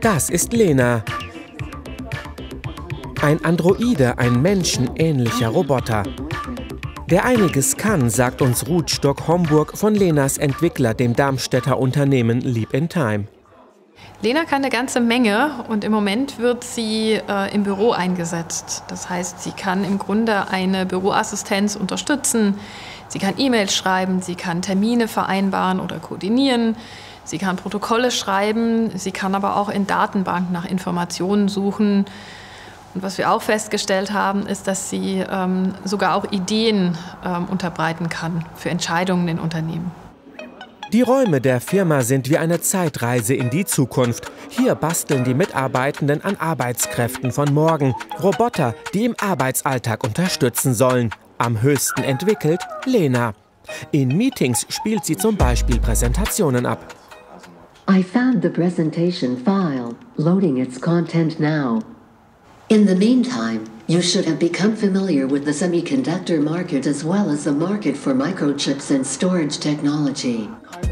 Das ist Lena. Ein Androide, ein menschenähnlicher Roboter. Der einiges kann, sagt uns Ruth Stock-Homburg von Lenas Entwickler, dem Darmstädter Unternehmen Leap in Time. Lena kann eine ganze Menge und im Moment wird sie äh, im Büro eingesetzt. Das heißt, sie kann im Grunde eine Büroassistenz unterstützen. Sie kann E-Mails schreiben, sie kann Termine vereinbaren oder koordinieren. Sie kann Protokolle schreiben, sie kann aber auch in Datenbanken nach Informationen suchen. Und was wir auch festgestellt haben, ist, dass sie ähm, sogar auch Ideen ähm, unterbreiten kann für Entscheidungen in Unternehmen. Die Räume der Firma sind wie eine Zeitreise in die Zukunft. Hier basteln die Mitarbeitenden an Arbeitskräften von morgen. Roboter, die im Arbeitsalltag unterstützen sollen. Am höchsten entwickelt Lena. In Meetings spielt sie zum Beispiel Präsentationen ab. I found the presentation file, loading its content now. In the meantime, you should have become familiar with the semiconductor market as well as the market for microchips and storage technology.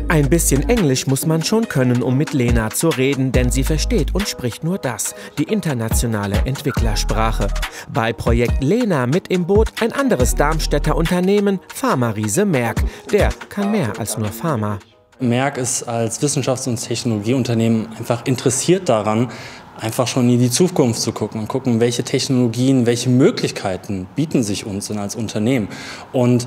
Ein bisschen Englisch muss man schon können, um mit Lena zu reden, denn sie versteht und spricht nur das, die internationale Entwicklersprache. Bei Projekt Lena mit im Boot ein anderes Darmstädter Unternehmen, Pharma-Riese Merck. Der kann mehr als nur Pharma. Merck ist als Wissenschafts- und Technologieunternehmen einfach interessiert daran, einfach schon in die Zukunft zu gucken und gucken, welche Technologien, welche Möglichkeiten bieten sich uns denn als Unternehmen. Und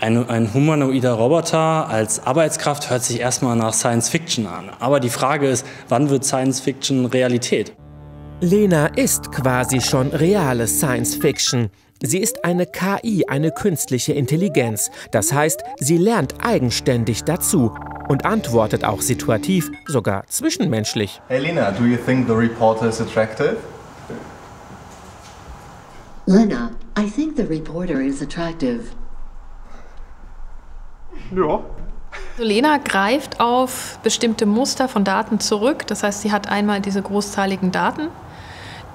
ein, ein, humanoider Roboter als Arbeitskraft hört sich erstmal nach Science Fiction an. Aber die Frage ist, wann wird Science Fiction Realität? Lena ist quasi schon reale Science Fiction. Sie ist eine KI, eine künstliche Intelligenz. Das heißt, sie lernt eigenständig dazu und antwortet auch situativ, sogar zwischenmenschlich. Hey Lena, do you think the reporter is attractive? Lena, I think the reporter is attractive. Ja. Lena greift auf bestimmte Muster von Daten zurück. Das heißt, sie hat einmal diese großteiligen Daten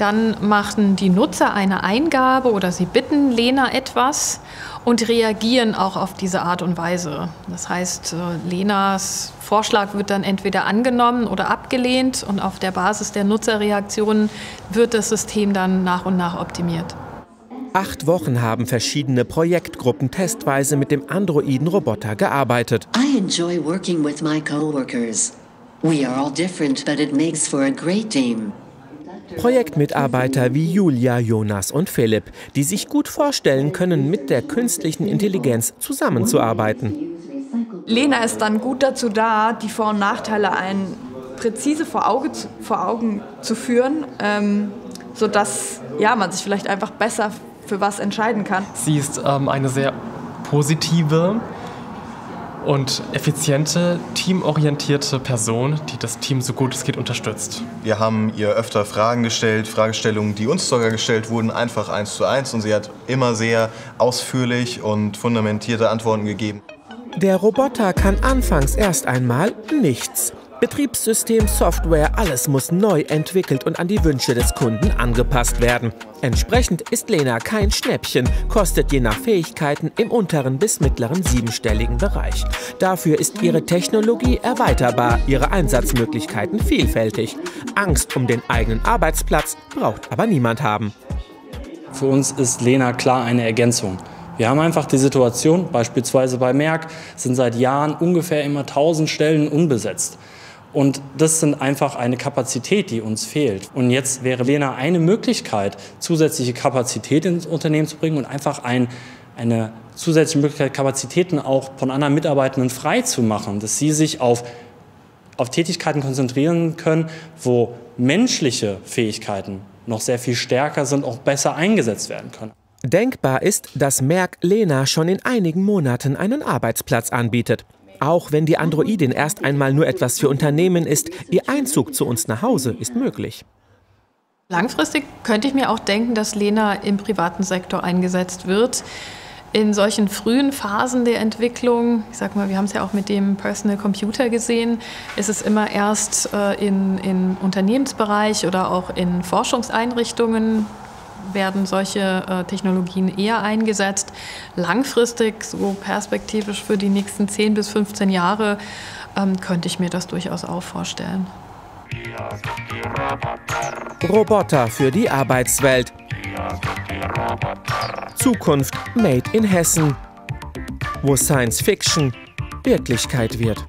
dann machen die Nutzer eine Eingabe oder sie bitten Lena etwas und reagieren auch auf diese Art und Weise. Das heißt, äh, Lenas Vorschlag wird dann entweder angenommen oder abgelehnt und auf der Basis der Nutzerreaktionen wird das System dann nach und nach optimiert. Acht Wochen haben verschiedene Projektgruppen testweise mit dem Androiden-Roboter gearbeitet. I enjoy working with my coworkers. We are all different, but it makes for a great team. Projektmitarbeiter wie Julia, Jonas und Philipp, die sich gut vorstellen können, mit der künstlichen Intelligenz zusammenzuarbeiten. Lena ist dann gut dazu da, die Vor- und Nachteile ein präzise vor, Auge, vor Augen zu führen, ähm, sodass ja, man sich vielleicht einfach besser für was entscheiden kann. Sie ist ähm, eine sehr positive, und effiziente, teamorientierte Person, die das Team so gut es geht unterstützt. Wir haben ihr öfter Fragen gestellt, Fragestellungen, die uns sogar gestellt wurden, einfach eins zu eins. Und sie hat immer sehr ausführlich und fundamentierte Antworten gegeben. Der Roboter kann anfangs erst einmal nichts. Betriebssystem, Software, alles muss neu entwickelt und an die Wünsche des Kunden angepasst werden. Entsprechend ist Lena kein Schnäppchen, kostet je nach Fähigkeiten im unteren bis mittleren siebenstelligen Bereich. Dafür ist ihre Technologie erweiterbar, ihre Einsatzmöglichkeiten vielfältig. Angst um den eigenen Arbeitsplatz braucht aber niemand haben. Für uns ist Lena klar eine Ergänzung. Wir haben einfach die Situation, beispielsweise bei Merck, sind seit Jahren ungefähr immer 1000 Stellen unbesetzt. Und das sind einfach eine Kapazität, die uns fehlt. Und jetzt wäre Lena eine Möglichkeit, zusätzliche Kapazität ins Unternehmen zu bringen und einfach ein, eine zusätzliche Möglichkeit, Kapazitäten auch von anderen Mitarbeitenden frei zu machen, dass sie sich auf, auf Tätigkeiten konzentrieren können, wo menschliche Fähigkeiten noch sehr viel stärker sind, auch besser eingesetzt werden können. Denkbar ist, dass Merck Lena schon in einigen Monaten einen Arbeitsplatz anbietet. Auch wenn die Androidin erst einmal nur etwas für Unternehmen ist, ihr Einzug zu uns nach Hause ist möglich. Langfristig könnte ich mir auch denken, dass Lena im privaten Sektor eingesetzt wird. In solchen frühen Phasen der Entwicklung, ich sag mal, wir haben es ja auch mit dem Personal Computer gesehen, ist es immer erst äh, in, im Unternehmensbereich oder auch in Forschungseinrichtungen werden solche äh, Technologien eher eingesetzt. Langfristig, so perspektivisch für die nächsten 10 bis 15 Jahre, ähm, könnte ich mir das durchaus auch vorstellen. Roboter für die Arbeitswelt. Zukunft Made in Hessen, wo Science Fiction Wirklichkeit wird.